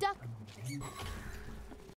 Duck!